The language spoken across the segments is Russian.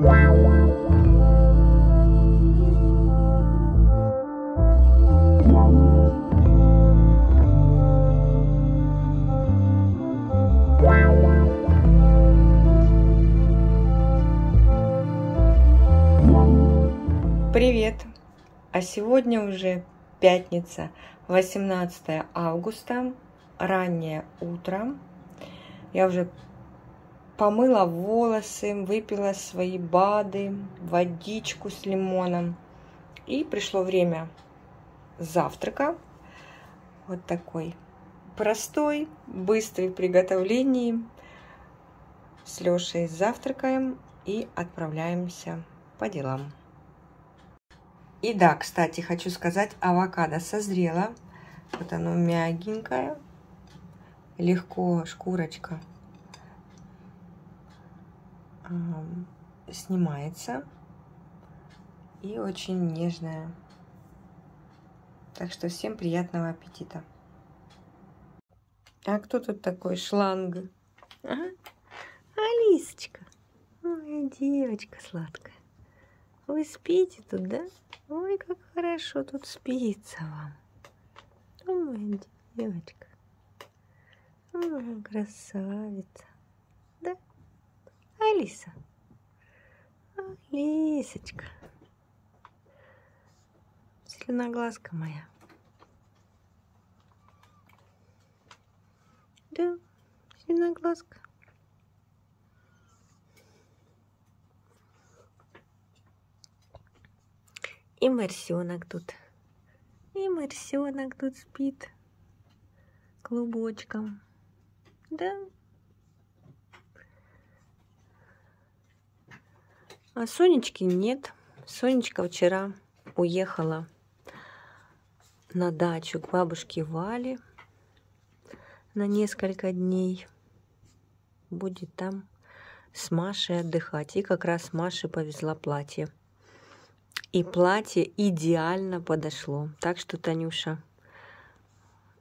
Привет! А сегодня уже пятница, 18 августа, раннее утро. Я уже помыла волосы, выпила свои БАДы, водичку с лимоном. И пришло время завтрака. Вот такой простой, быстрый в приготовлении. С Лешей завтракаем и отправляемся по делам. И да, кстати, хочу сказать, авокадо созрело. Вот оно мягенькое, легко шкурочка снимается и очень нежная. Так что всем приятного аппетита. А кто тут такой шланг? Ага. Алисочка. Моя девочка сладкая. Вы спите тут, да? Ой, как хорошо тут спится вам. Ой, девочка. Ой, красавица. Алиса. Алисочка. Зеленоглазка моя. Да, зеленоглазка. И марсенок тут. И марсенок тут спит клубочком. Да. А Сонечки нет. Сонечка вчера уехала на дачу к бабушке Вале на несколько дней. Будет там с Машей отдыхать. И как раз Маше повезла платье. И платье идеально подошло. Так что, Танюша,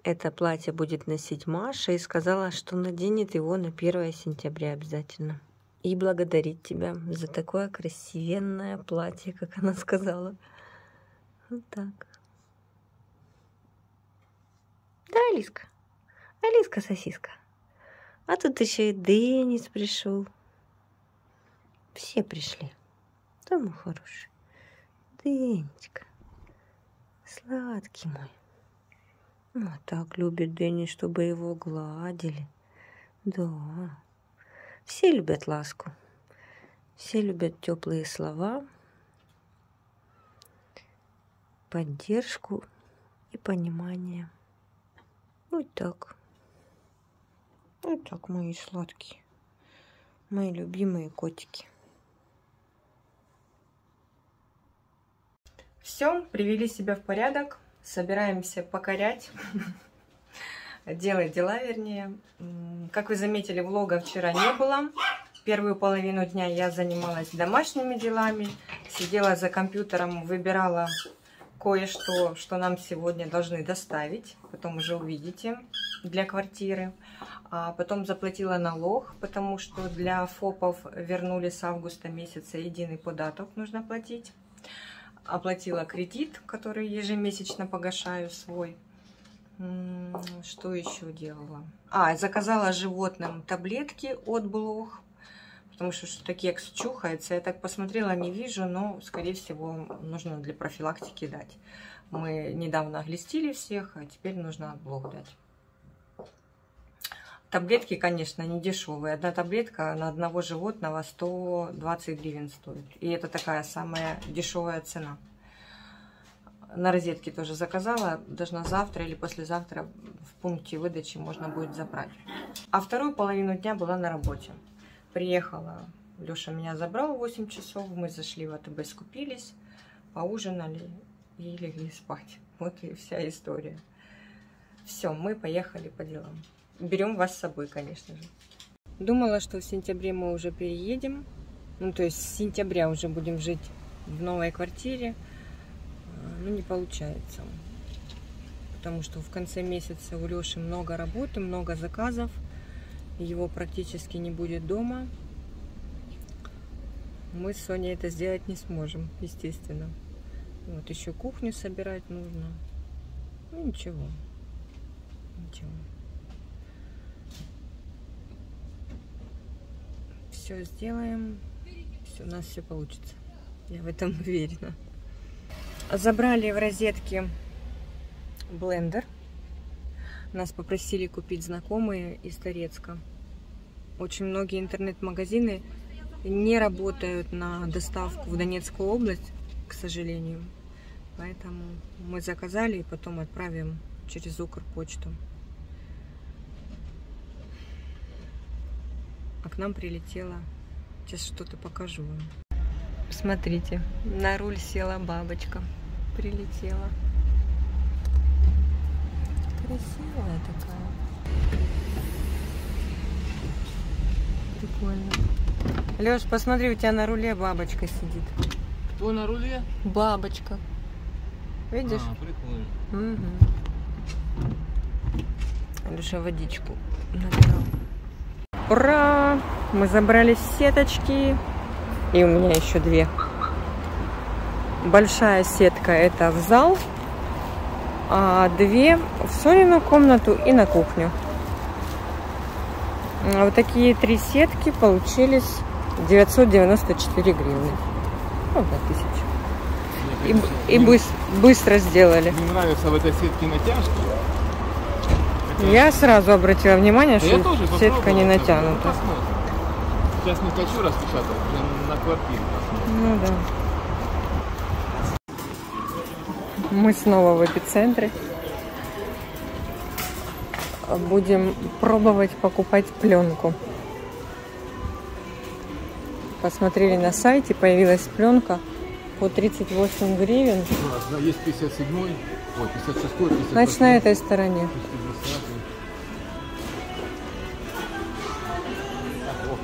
это платье будет носить Маша и сказала, что наденет его на 1 сентября обязательно. И благодарить тебя за такое красивенное платье, как она сказала. Вот так. Да, Алиска? Алиска сосиска. А тут еще и Денис пришел. Все пришли. Да, мой хороший. Денечка, сладкий мой. Ну, так любит Дэнни, чтобы его гладили. Да, все любят ласку. Все любят теплые слова, поддержку и понимание. Вот так. Вот так, мои сладкие. Мои любимые котики. Все, привели себя в порядок, собираемся покорять, делать дела, вернее. Как вы заметили, влога вчера не было. Первую половину дня я занималась домашними делами, сидела за компьютером, выбирала кое-что, что нам сегодня должны доставить, потом уже увидите, для квартиры. А потом заплатила налог, потому что для ФОПов вернули с августа месяца единый податок нужно платить оплатила кредит, который ежемесячно погашаю свой. Что еще делала? А, заказала животным таблетки от блох, потому что что-то кекс чухается. Я так посмотрела, не вижу, но, скорее всего, нужно для профилактики дать. Мы недавно глистили всех, а теперь нужно от блох дать. Таблетки, конечно, не дешевые. Одна таблетка на одного животного 120 гривен стоит. И это такая самая дешевая цена. На розетке тоже заказала. Должна завтра или послезавтра в пункте выдачи можно будет забрать. А вторую половину дня была на работе. Приехала, Леша меня забрал в 8 часов. Мы зашли в АТБ, скупились, поужинали и легли спать. Вот и вся история. Все, мы поехали по делам берем вас с собой, конечно же. Думала, что в сентябре мы уже переедем. Ну, то есть с сентября уже будем жить в новой квартире. Ну, не получается. Потому что в конце месяца у Леши много работы, много заказов. Его практически не будет дома. Мы с Соней это сделать не сможем, естественно. Вот еще кухню собирать нужно. Ну ничего. Ничего. Все сделаем. Все, у нас все получится. Я в этом уверена. Забрали в розетке блендер. Нас попросили купить знакомые из Торецка. Очень многие интернет-магазины не работают на доставку в Донецкую область, к сожалению. Поэтому мы заказали и потом отправим через Укрпочту. А к нам прилетела. Сейчас что-то покажу вам. Смотрите, на руль села бабочка. Прилетела. Красивая такая. Прикольно. Леш, посмотри, у тебя на руле бабочка сидит. Кто на руле? Бабочка. Видишь? А, прикольно. Угу. Леша водичку набирал. Ура! Мы забрали сеточки. И у меня еще две. Большая сетка это в зал, а две в Сонину комнату и на кухню. Вот такие три сетки получились 994 гривны. Ну, на тысячу. И, и быс- быстро сделали. Мне нравится в этой сетке натяжка. Хотя- Я сразу обратила внимание, Да что сетка не натянута. ну, посмотрим. Сейчас не хочу распечатать, на квартиру. Ну да. Мы снова в эпицентре. Будем пробовать покупать пленку. Посмотрели на сайте, появилась пленка по 38 гривен. Да, есть 57 ой, 56 58 Значит, на этой стороне. 60. Так, о,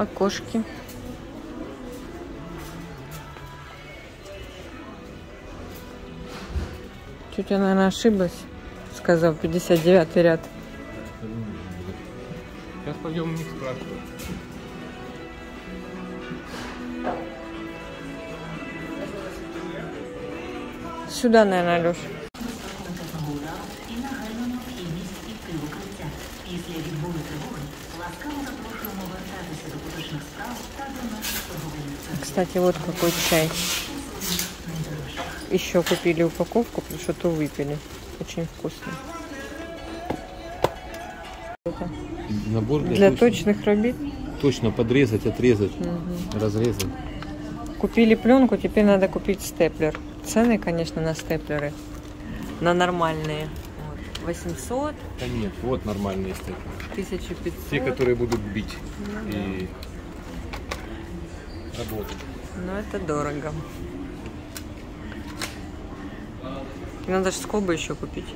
Окошки. Чуть я, наверное, ошиблась, сказав 59 ряд. Сейчас пойдем у них спрашивать. Сюда, наверное, Леш. Кстати, вот какой чай. Еще купили упаковку, потому что то выпили. Очень вкусно. Набор Для точных робит. точно подрезать, отрезать, разрезать. Купили пленку, теперь надо купить степлер. Цены, конечно, на степлеры. На нормальные. Вот. 800, Да нет, вот нормальные стекло. 1500. Те, которые будут бить и работать. Но это дорого. Надо же скобы еще купить.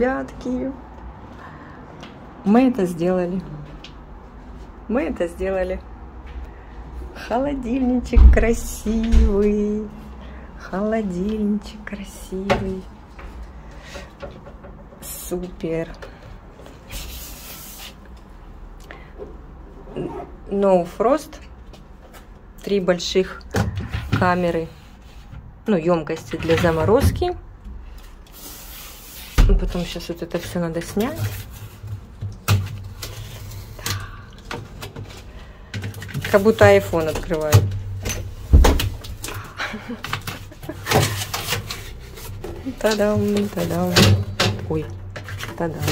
Ребятки. Мы это сделали. Мы это сделали. Холодильничек красивый. Холодильничек красивый. Супер. No Frost. Три больших камеры. Ну, емкости для заморозки. Потом сейчас вот это все надо снять. Как будто iPhone открываю. Та-дам, та-дам. Ой, та-дам.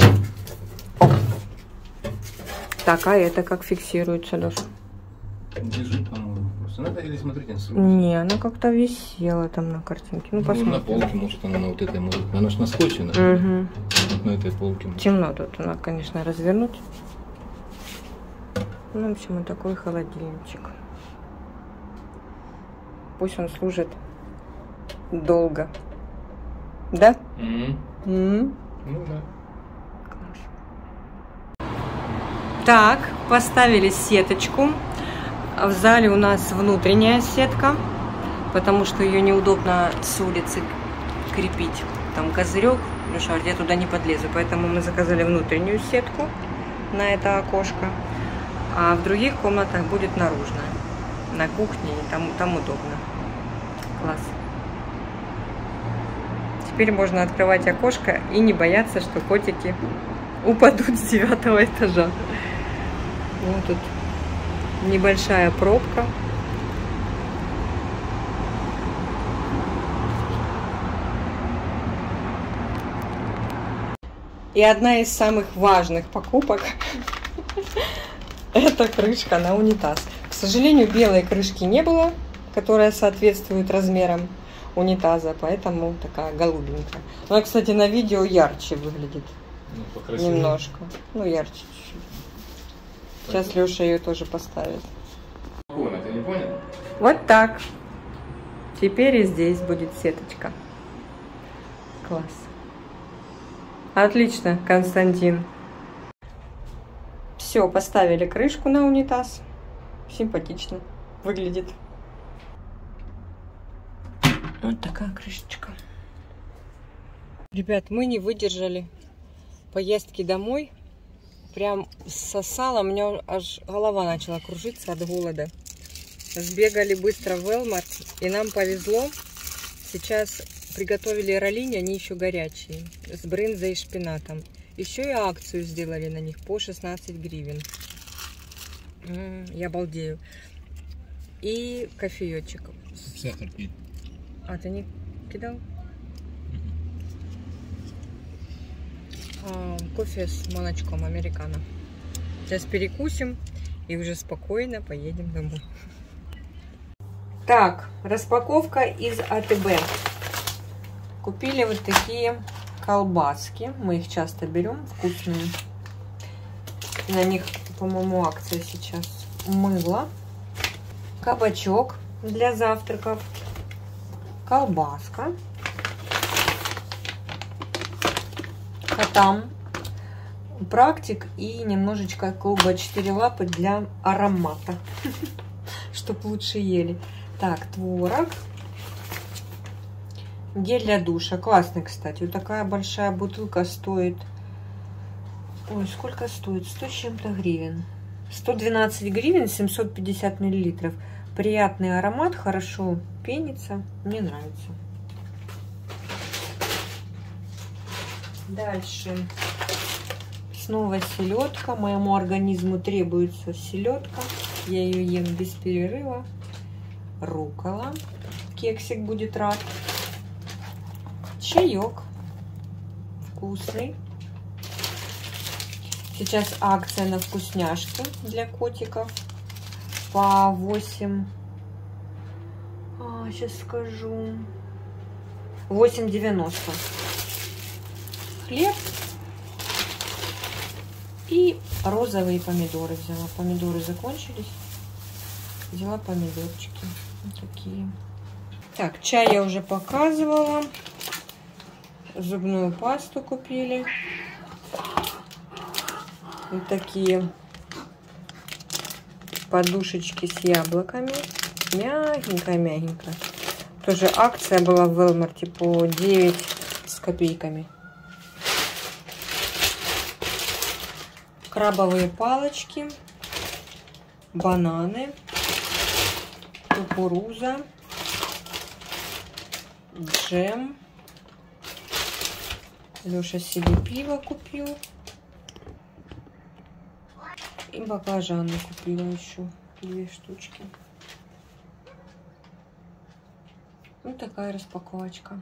Так, а это как фиксируется, Леша? Лежит, по-моему, просто. Надо или смотреть инструкцию. Не, она как-то висела там на картинке. Ну, Ну, на посмотрим. полке, может, она на вот этой может. Она ж наскочена. Угу. Вот на этой полке. может. Темно тут, надо, конечно, развернуть. Ну, в общем, вот такой холодильничек. Пусть он служит долго. Да? Мгм. М. Ну да. Так, поставили сеточку. В зале у нас внутренняя сетка, потому что ее неудобно с улицы крепить. Там козырек, говорит, я туда не подлезу, поэтому мы заказали внутреннюю сетку на это окошко. А в других комнатах будет наружная. На кухне, и там, там удобно. Класс. Теперь можно открывать окошко и не бояться, что котики упадут с девятого этажа. Ну, тут небольшая пробка. И одна из самых важных покупок – это крышка на унитаз. К сожалению, белой крышки не было, которая соответствует размерам унитаза, поэтому такая голубенькая. Она, кстати, на видео ярче выглядит Ну, немножко. Ну, ярче. Сейчас Леша ее тоже поставит. Ты не понял? Вот так. Теперь и здесь будет сеточка. Класс. Отлично, Константин. Все, поставили крышку на унитаз. Симпатично выглядит. Вот такая крышечка. Ребят, мы не выдержали поездки домой. Прям сосало, у меня аж голова начала кружиться от голода. Сбегали быстро в Велмарт, и нам повезло. Сейчас приготовили роллини, они еще горячие, с брынзой и шпинатом. Еще и акцию сделали на них по 16 гривен. М, Я балдею. И кофеечек. Сахар пить. А, ты не кидал? Кофе с молочком американо. Сейчас перекусим и уже спокойно поедем домой. Так, распаковка из АТБ. Купили вот такие колбаски. Мы их часто берем, вкусные. На них, по-моему, акция сейчас. Мыло. Кабачок для завтраков. Колбаска. Котам. Практик и немножечко клуба 4 лапы для аромата. Чтоб лучше ели. Так, творог. Гель для душа. Классный, кстати. Вот такая большая бутылка стоит... Ой, сколько стоит? 100 с чем-то гривен. 112 гривен, 750 миллилитров. Приятный аромат, хорошо пенится. Мне нравится. Дальше. Снова селедка. Моему организму требуется селедка. Я ее ем без перерыва. Рукола. Кексик будет рад. Чаек. Вкусный. Сейчас акция на вкусняшки для котиков. По 8. А, сейчас скажу. 8,90. Хлеб. И розовые помидоры взяла. Помидоры закончились. Взяла помидорчики. Вот такие. Так, чай я уже показывала. Зубную пасту купили. Вот такие подушечки с яблоками. Мягенько-мягенько. Тоже акция была в Велмарте по 9 с копейками. Крабовые палочки. Бананы. Кукуруза. Джем. Леша себе пиво купил. И баклажаны купила еще. Две штучки. Вот такая распаковочка.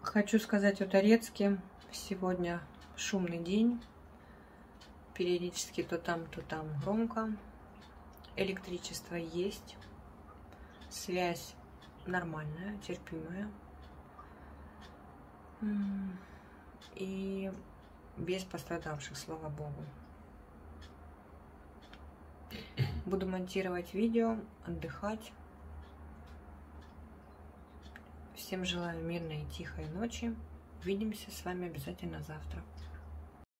Хочу сказать о Торецке. Сегодня шумный день. Периодически то там, то там громко. Электричество есть. Связь нормальная, терпимая. И без пострадавших, слава богу. Буду монтировать видео, отдыхать. Всем желаю мирной и тихой ночи. Увидимся с вами обязательно завтра.